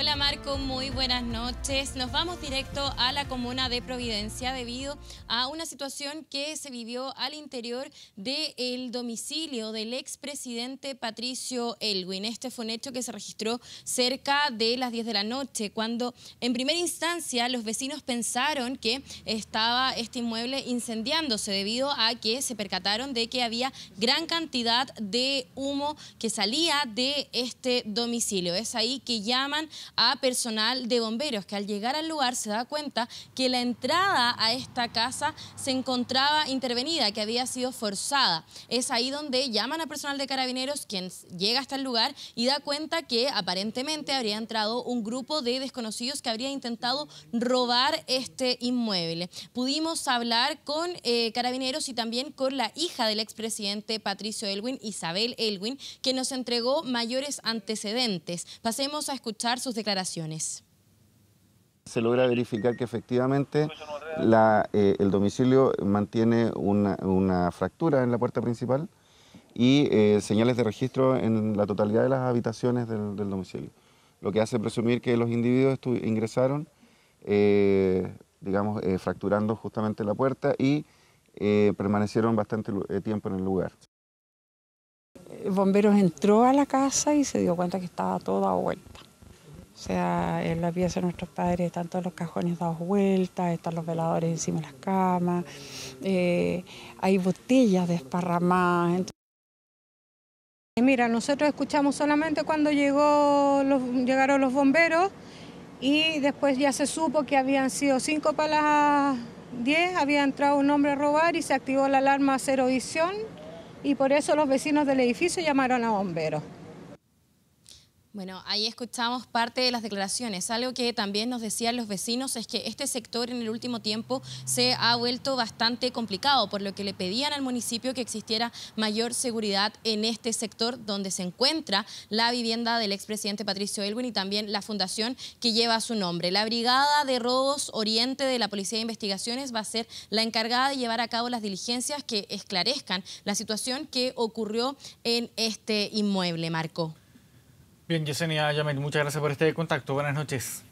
Hola Marco, muy buenas noches. Nos vamos directo a la comuna de Providencia debido a una situación que se vivió al interior del domicilio del expresidente Patricio Elwin. Este fue un hecho que se registró cerca de las 10 de la noche, cuando en primera instancia los vecinos pensaron que estaba este inmueble incendiándose debido a que se percataron de que había gran cantidad de humo que salía de este domicilio. Es ahí que llaman a personal de bomberos que al llegar al lugar se da cuenta que la entrada a esta casa se encontraba intervenida, que había sido forzada. Es ahí donde llaman a personal de carabineros quien llega hasta el lugar y da cuenta que aparentemente habría entrado un grupo de desconocidos que habría intentado robar este inmueble. Pudimos hablar con eh, carabineros y también con la hija del expresidente Patricio Elwin, Isabel Elwin, que nos entregó mayores antecedentes. Pasemos a escuchar sus declaraciones. Se logra verificar que efectivamente eh, el domicilio mantiene una, fractura en la puerta principal y eh, señales de registro en la totalidad de las habitaciones del, domicilio, lo que hace presumir que los individuos ingresaron, eh, digamos, fracturando justamente la puerta y permanecieron bastante tiempo en el lugar. Bomberos entró a la casa y se dio cuenta que estaba toda vuelta. O sea, en la pieza de nuestros padres están todos los cajones dados vueltas, están los veladores encima de las camas, eh, hay botellas desparramadas. Mira, nosotros escuchamos solamente cuando llegaron los bomberos y después ya se supo que habían sido cinco para las 10, había entrado un hombre a robar y se activó la alarma cero visión y por eso los vecinos del edificio llamaron a bomberos. Bueno, ahí escuchamos parte de las declaraciones. Algo que también nos decían los vecinos es que este sector en el último tiempo se ha vuelto bastante complicado, por lo que le pedían al municipio que existiera mayor seguridad en este sector donde se encuentra la vivienda del expresidente Patricio Elwin y también la fundación que lleva su nombre. La Brigada de Robos Oriente de la Policía de Investigaciones va a ser la encargada de llevar a cabo las diligencias que esclarezcan la situación que ocurrió en este inmueble, Marco. Bien, Yesenia Yamel, muchas gracias por este contacto. Buenas noches.